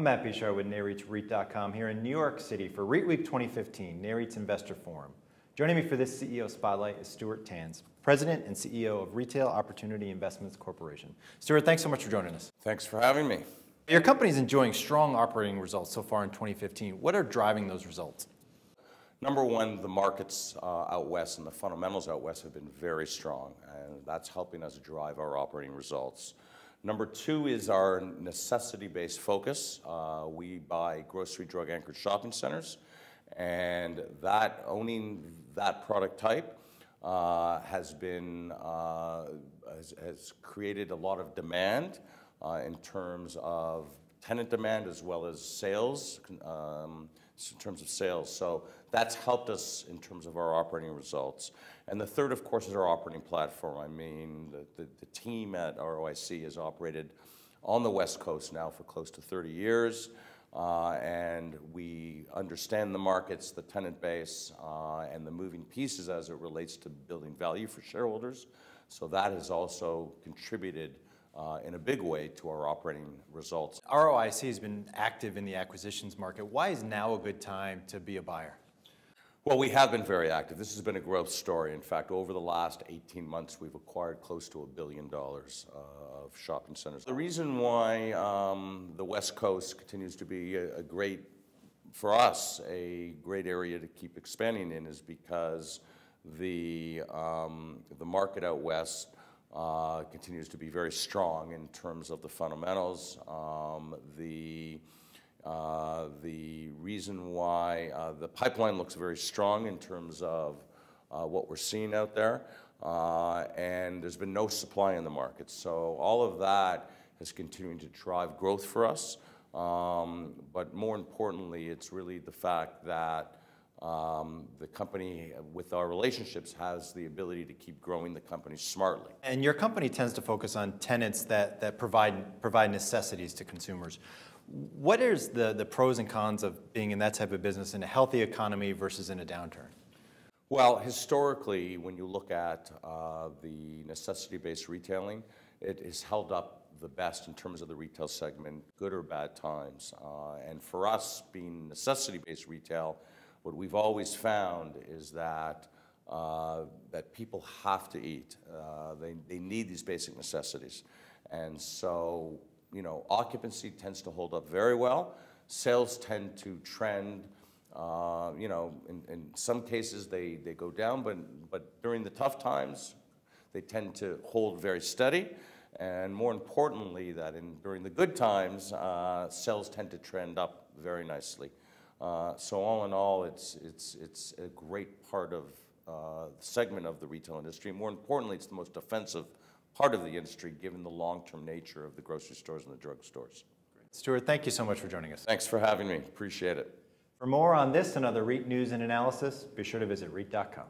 I'm Matt Bishar with NAREIT's REIT.com here in New York City for REIT Week 2015, NAREIT's Investor Forum. Joining me for this CEO Spotlight is Stuart Tanz, President and CEO of Retail Opportunity Investments Corporation. Stuart, thanks so much for joining us. Thanks for having me. Your company is enjoying strong operating results so far in 2015. What are driving those results? Number one, the markets uh, out west and the fundamentals out west have been very strong, and that's helping us drive our operating results. Number two is our necessity-based focus. Uh, we buy grocery drug anchored shopping centers, and that owning that product type uh, has been uh, has, has, created a lot of demand uh, in terms of tenant demand as well as sales. Um, in terms of sales. So that's helped us in terms of our operating results. And the third, of course, is our operating platform. I mean, the, the, team at ROIC has operated on the West Coast now for close to 30 years. Uh, and we understand the markets, the tenant base, uh, and the moving pieces as it relates to building value for shareholders. So that has also contributed uh, in a big way to our operating results. ROIC has been active in the acquisitions market. Why is now a good time to be a buyer? Well, we have been very active. This has been a growth story. In fact, over the last 18 months, we've acquired close to a billion dollars uh, of shopping centers. The reason why um, the West Coast continues to be a, a great, for us, a great area to keep expanding in is because the, um, the market out west uh, continues to be very strong in terms of the fundamentals. Um, the, uh, the reason why uh, the pipeline looks very strong in terms of what we're seeing out there, and there's been no supply in the market. So all of that is continuing to drive growth for us. Um, but more importantly, it's really the fact that um, the company, with our relationships, has the ability to keep growing the company smartly. And your company tends to focus on tenants that, that provide, provide necessities to consumers. What is the, the pros and cons of being in that type of business in a healthy economy versus in a downturn? Well, historically, when you look at uh, the necessity-based retailing, it has held up the best in terms of the retail segment, good or bad times. Uh, and for us, being necessity-based retail, what we've always found is that uh, that people have to eat. Uh, they, they need these basic necessities. And so, you know, occupancy tends to hold up very well. Sales tend to trend, uh, you know, in, in some cases they, they go down, but, but during the tough times, they tend to hold very steady. And more importantly, that in, during the good times, uh, sales tend to trend up very nicely. Uh, so all in all, it's, it's, it's a great part of uh, segment of the retail industry. More importantly, it's the most defensive part of the industry given the long-term nature of the grocery stores and the drug stores. Stuart, thank you so much for joining us. Thanks for having me. Appreciate it. For more on this and other REIT news and analysis, be sure to visit REIT.com.